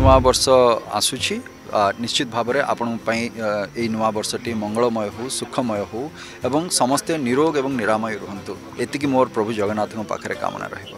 ନୂଆ ବର୍ଷ ଆସୁଛି। ନିଶ୍ଚିତ ଭାବରେ ଆପଣଙ୍କ ପାଇଁ ଏଇ ନୂଆ ବର୍ଷଟି ମଙ୍ଗଳମୟ ହେଉ ସୁଖମୟ ହେଉ ଏବଂ ସମସ୍ତେ ନିରୋଗ ଏବଂ ନିରାମୟ ରୁହନ୍ତୁ। ଏତିକି ମୋର ପ୍ରଭୁ ଜଗନ୍ନାଥଙ୍କ ପାଖରେ କାମନା ରହିବ।